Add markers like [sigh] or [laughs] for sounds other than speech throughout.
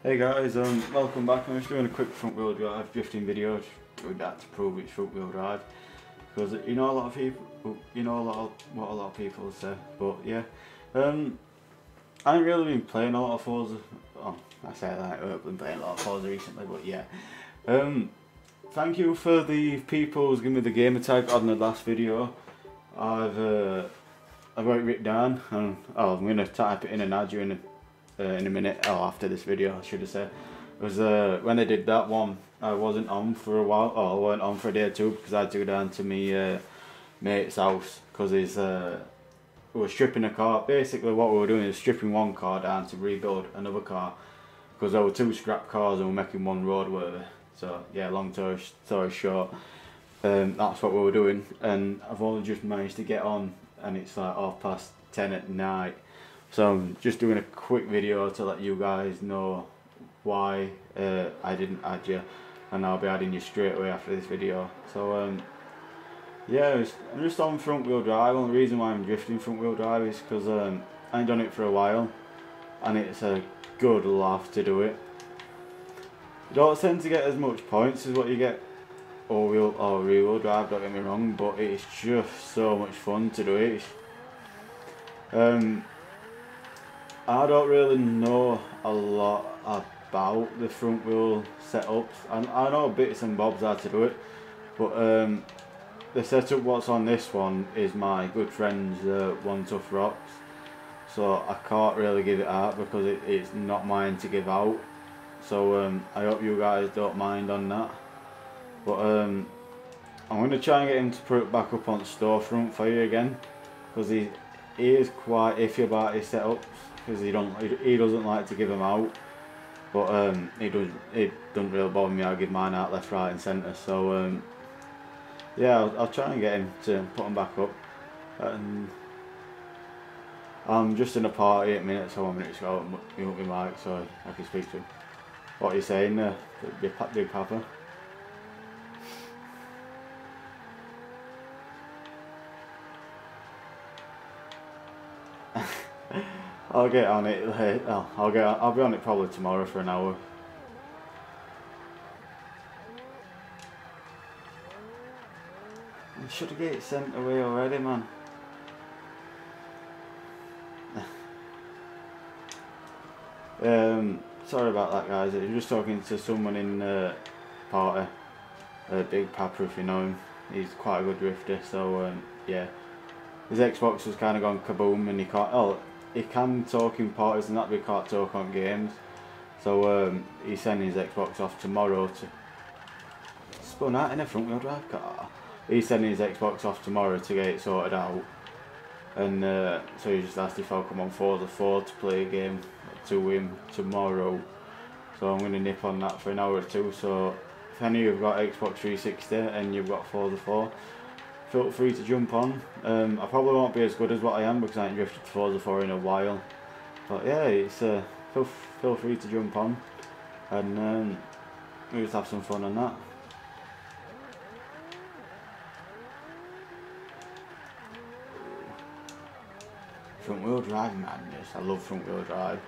Hey guys, um, welcome back. I'm just doing a quick front wheel drive drifting video doing that to prove it's front wheel drive because you know a lot of people, you know a lot of what a lot of people say. But yeah, um, I haven't really been playing a lot of Forza. Oh, I say that I've been playing a lot of Forza recently, but yeah. Um, thank you for the people who's given me the gamer tag on the last video. I've uh, I've got it written down and oh, I'm gonna type it in and add you in uh, in a minute. Oh, after this video, I should have said. It was uh, when I did that one. I wasn't on for a while. Oh, I went on for a day or two because I had to go down to me uh, mate's house because he's uh, stripping a car. Basically, what we were doing is stripping one car down to rebuild another car because there were two scrap cars and we we're making one roadworthy. So yeah, long story, story short, um, that's what we were doing, and I've only just managed to get on, and it's like half past ten at night. So I'm just doing a quick video to let you guys know why uh, I didn't add you, and I'll be adding you straight away after this video. So um, yeah, I'm just on front wheel drive. And the reason why I'm drifting front wheel drive is because um, I ain't done it for a while, and it's a good laugh to do it. You don't tend to get as much points as what you get all wheel or rear wheel drive, don't get me wrong, but it's just so much fun to do it. Um, I don't really know a lot about the front wheel setups. I, I know bits and bobs how to do it, but um, the setup what's on this one is my good friend's uh, One Tough Rocks, so I can't really give it out because it, it's not mine to give out. So um, I hope you guys don't mind on that. But um, I'm going to try and get him to put it back up on storefront for you again because he, he is quite iffy about his setups because he don't he, he doesn't like to give them out. But um, he does it doesn't really bother me. I give mine out left, right, and centre. So um, yeah, I'll, I'll, try and get him to put them back up. And I'm just in a party at minutes, so one minutes ago. You want me mic so I can speak to him. What are you saying there, big papa? I'll get on it. Oh, I'll get. I'll be on it probably tomorrow for an hour. I should have get it sent away already, man. [laughs] um, sorry about that, guys. I was just talking to someone in uh, party, uh, Big Papa, if you know him. He's quite a good drifter, so um, yeah. His Xbox has kind of gone kaboom, and he can't. Oh, he can talk in parties and that, he can't talk on games. So um, he's sending his Xbox off tomorrow to spun out in a front wheel drive car. He's sending his Xbox off tomorrow to get it sorted out. And uh, so he just asked if I'll come on Forza 4 to play a game to him tomorrow. So I'm going to nip on that for an hour or two. So if any of you have got Xbox 360 and you've got Forza 4, feel free to jump on. Um, I probably won't be as good as what I am because I haven't drifted Forza 4 in a while. But yeah, it's uh, feel, feel free to jump on and um, we just have some fun on that. Front wheel drive madness, I love front wheel drive.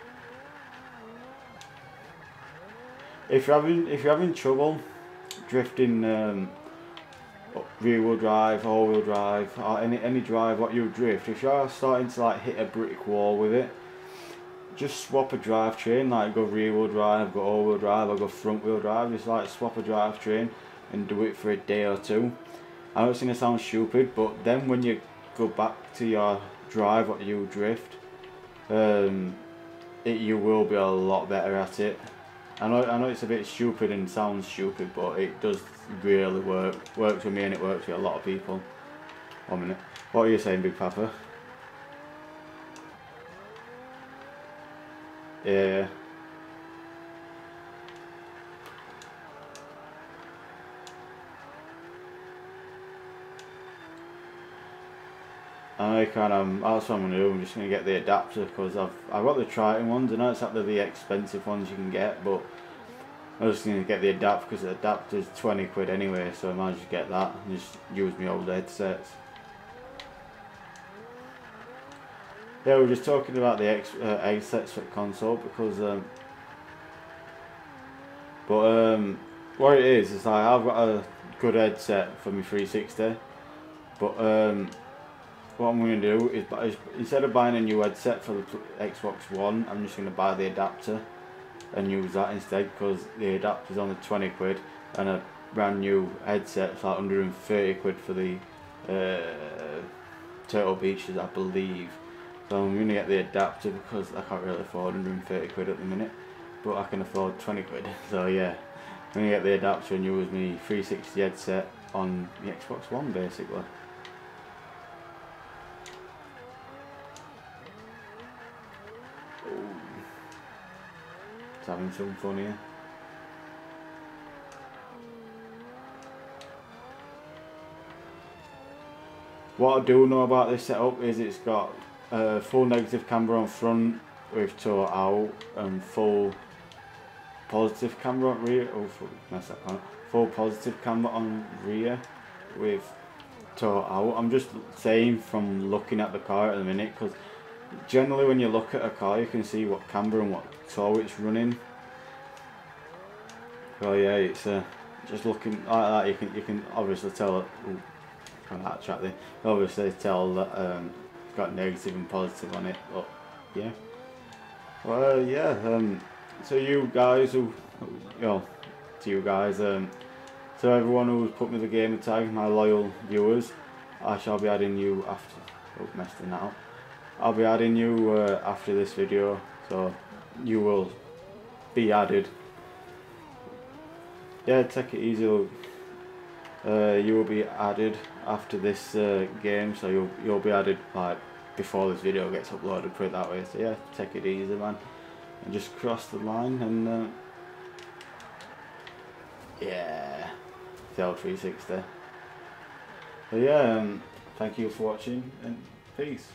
If you're having if you're having trouble drifting um, rear wheel drive, all wheel drive, or any any drive what you drift, if you're starting to like hit a brick wall with it, just swap a drivetrain, like go rear wheel drive, go all wheel drive, or go front wheel drive, just like swap a drivetrain and do it for a day or two. I know it's gonna sound stupid, but then when you go back to your drive what you drift, um, it, you will be a lot better at it. I know I know it's a bit stupid and sounds stupid, but it does really work. Works with me and it works with a lot of people. One minute. What are you saying, Big Papa? Yeah. I kind of, that's what I'm to do, I'm just going to get the adapter because I've, I've got the Tritton ones, I know it's actually the expensive ones you can get, but I'm just going to get the adapter because the adapter is 20 quid anyway, so I might just get that and just use my old headsets. Yeah, we are just talking about the X, uh, headsets for console because um, But um, what it is is like I've got a good headset for my 360, but um, what I'm going to do is, is instead of buying a new headset for the Xbox One, I'm just going to buy the adapter and use that instead because the adapter's only 20 quid and a brand new headset's like 130 quid for the uh, Turtle Beaches I believe. So I'm going to get the adapter because I can't really afford 130 quid at the minute but I can afford 20 quid. [laughs] So yeah I'm going to get the adapter and use my 360 headset on the Xbox One basically having some fun here. What I do know about this setup is it's got a full negative camber on front with toe out and full positive camber on rear. Oh, mess on. Full positive camber on rear with toe out. I'm just saying from looking at the car at the minute because generally when you look at a car you can see what camber and what toe it's running. Oh yeah it's uh, just looking like that you can you can obviously tell from that track there. Obviously tell that um, it's got negative and positive on it but yeah. Well yeah um, so you guys who you know to you guys um, so everyone who's put me the game tag my loyal viewers I shall be adding you after. Oh messed that up I'll be adding you uh, after this video so you will be added. Yeah take it easy uh, you will be added after this uh, game so you'll, you'll be added like before this video gets uploaded put it that way. So yeah take it easy man. And just cross the line and uh, yeah. L 360 so yeah um, thank you for watching and peace